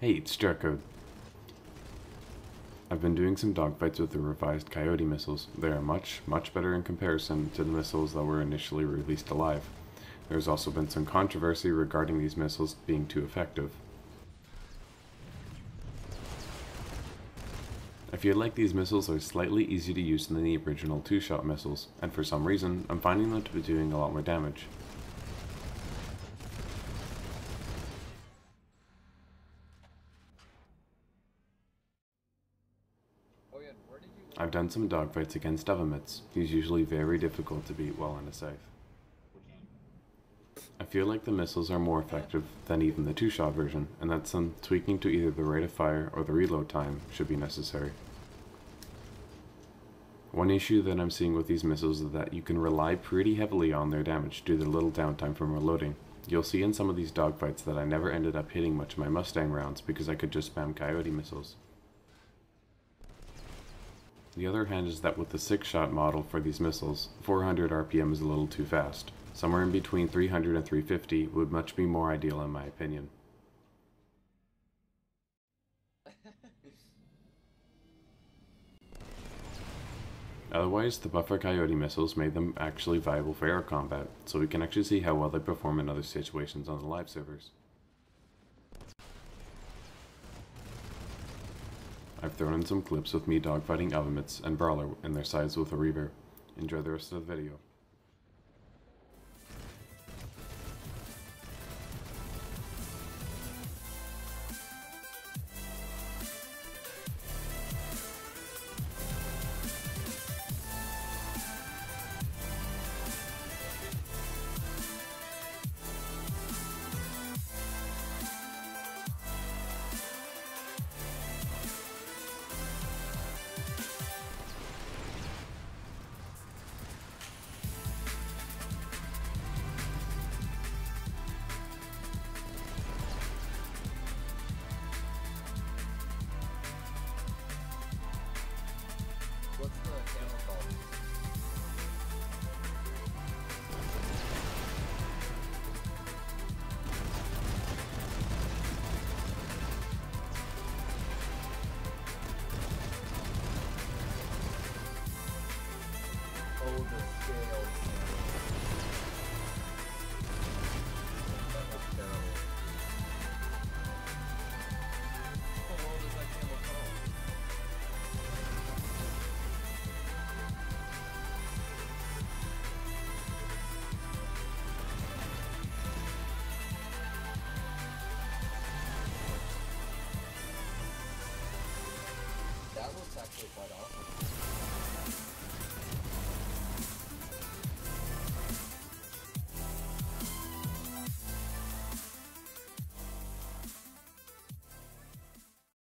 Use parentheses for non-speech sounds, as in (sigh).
Hey, it's Jarcode. I've been doing some dogfights with the revised Coyote missiles. They are much, much better in comparison to the missiles that were initially released alive. There's also been some controversy regarding these missiles being too effective. I feel like these missiles are slightly easier to use than the original two-shot missiles, and for some reason, I'm finding them to be doing a lot more damage. I've done some dogfights against Devamitz. He's usually very difficult to beat while in a safe. I feel like the missiles are more effective than even the two-shot version, and that some tweaking to either the rate of fire or the reload time should be necessary. One issue that I'm seeing with these missiles is that you can rely pretty heavily on their damage due to the little downtime from reloading. You'll see in some of these dogfights that I never ended up hitting much of my Mustang rounds because I could just spam Coyote missiles. The other hand is that with the 6-shot model for these missiles, 400 RPM is a little too fast. Somewhere in between 300 and 350 would much be more ideal in my opinion. (laughs) Otherwise, the buffer coyote missiles made them actually viable for air combat, so we can actually see how well they perform in other situations on the live servers. I've thrown in some clips with me dogfighting Elvamits and Brawler in their Scythes with a Reaver. Enjoy the rest of the video. Quite awesome.